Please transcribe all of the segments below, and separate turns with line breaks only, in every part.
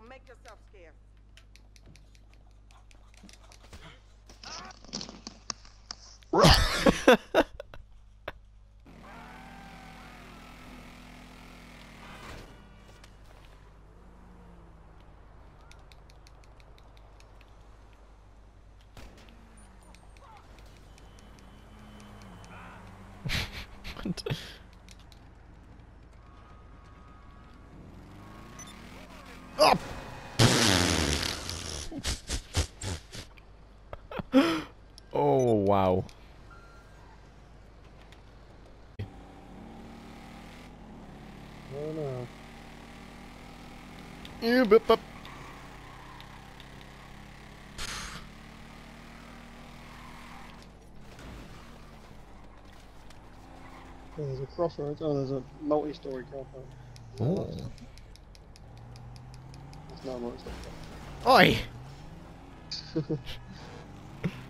so make yourself scarce.
oh wow.
Oh no.
Yeah, bup, bup.
Oh, there's a crossroads. Oh, there's a multi-story car park.
Oh.
It's not a multi-story
Oi!
car.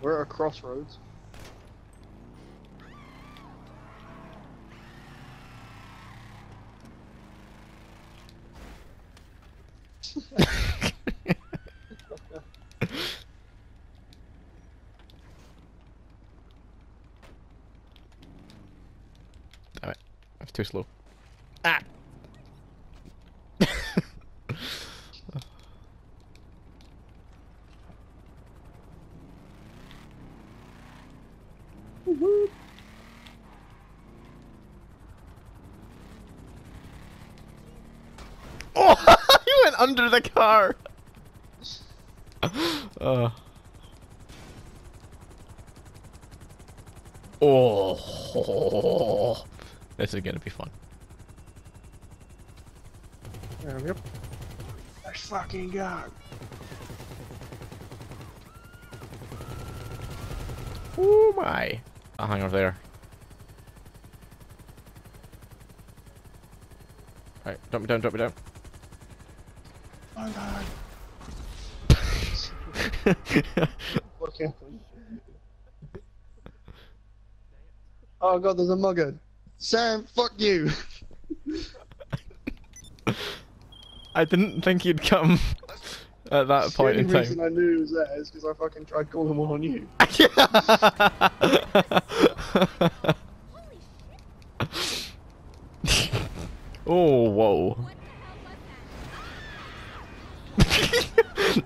We're at a crossroads.
Damn it. That's too slow. Ah! oh! you went under the car! uh. Oh, this is gonna be fun.
Um, yep. Let's fucking go.
Oh my! I'll hang over there. Right, drop me down, drop me down.
Oh god. What happened? Oh god, there's a mugger. Sam, fuck you.
I didn't think you'd come at that point
the
in
only reason
time.
I knew he was there is because I fucking tried calling one on you.
oh, whoa.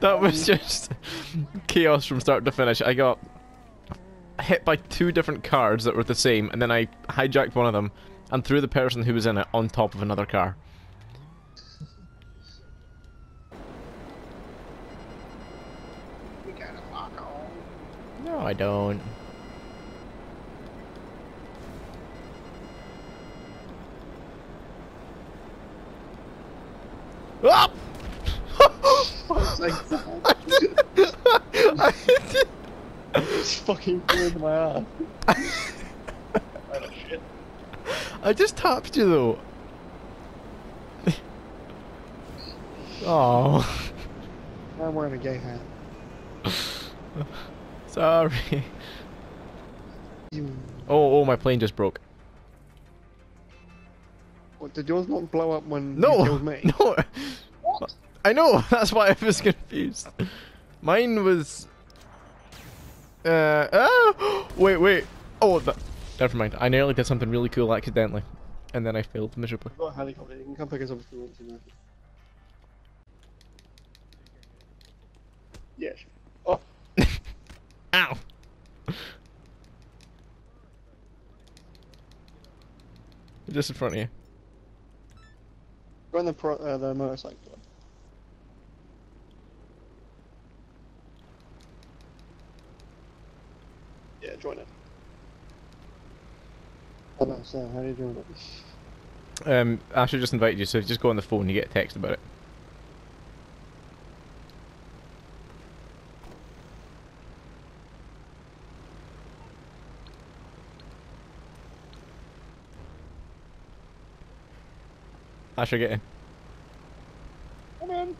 that was um, just chaos from start to finish. I got hit by two different cars that were the same, and then I hijacked one of them and threw the person who was in it on top of another car.
We gotta fuck off.
No, I don't. Ah!
Fuck's sake, Sam.
I did-
It's fucking flew into my ass. oh shit.
I just tapped you though. Oh,
I'm wearing a gay hat.
sorry.
You.
Oh, oh, my plane just broke.
What, did yours not blow up when
No,
you killed me?
no.
What?
I know. That's why I was confused. Mine was. Uh. Oh, wait, wait. Oh, that, never mind. I nearly did something really cool accidentally, and then I failed miserably.
I've got a helicopter. You can come pick us up if you want to. Yes. Oh,
Ow. Just in front of you.
go on the pro uh, the motorcycle. Yeah, join it. No, Sam, how do you join it?
Um, Asher just invited you, so just go on the phone and you get a text about it. Asher, get in.
Come in.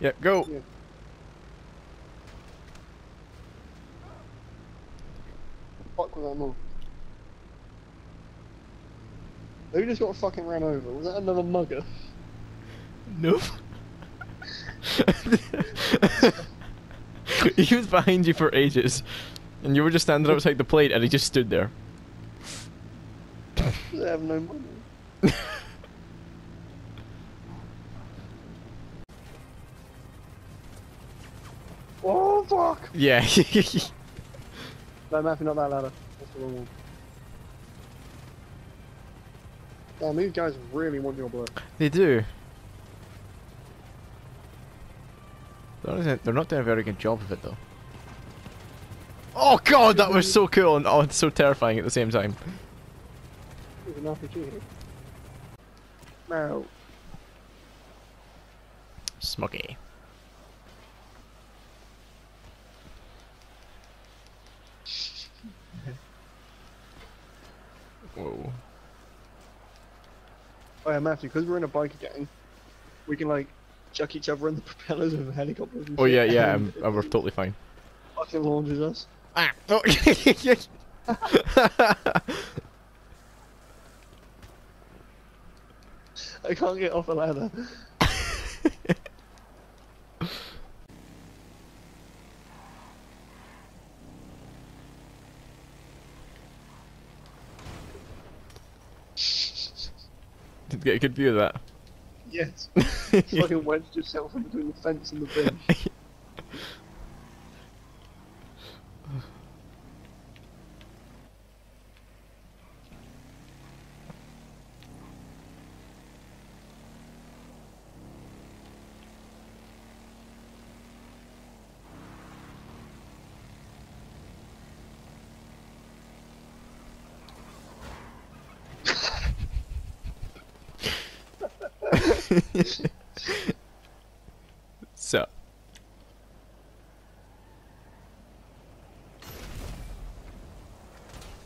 Yep, go.
Yeah. That move. Who just got fucking ran over? Was that another mugger?
Nope. he was behind you for ages, and you were just standing outside the plate, and he just stood there.
I have no money. oh fuck!
Yeah.
No, Matthew, not that ladder. That's the wrong one. Damn, these guys really want your blood.
they do. They're not- doing a very good job of it, though. Oh god, that was so cool and oh, so terrifying at the same time.
There's an RPG. No.
Smoggy. Whoa.
Yeah, Matthew, because we're in a biker gang, we can like chuck each other in the propellers of helicopters. And
Oh
shit,
yeah, yeah,
and
um, we're totally fine.
Fucking launches us.
Ah. Oh.
I can't get off the ladder.
Did get a good view of that.
Yes. Fucking wedged yourself in between the fence and the bench.
so.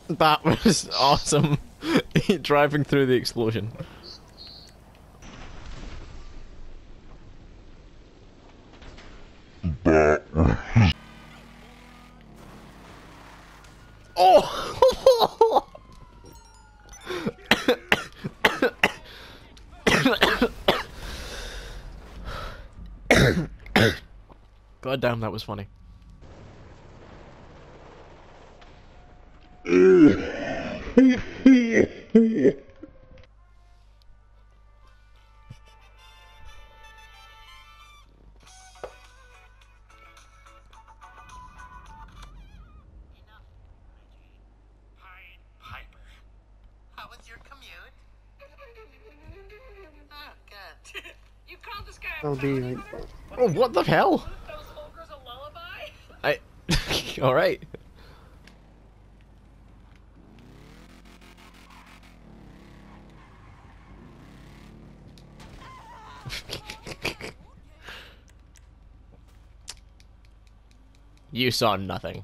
That was awesome. Driving through the explosion. Oh! God damn, that was funny.
Pied Piper. How was your commute? Oh, good. you called this guy a
I'll be like,
Oh, what the hell?
Those ogres a lullaby?
I. Alright. you saw nothing.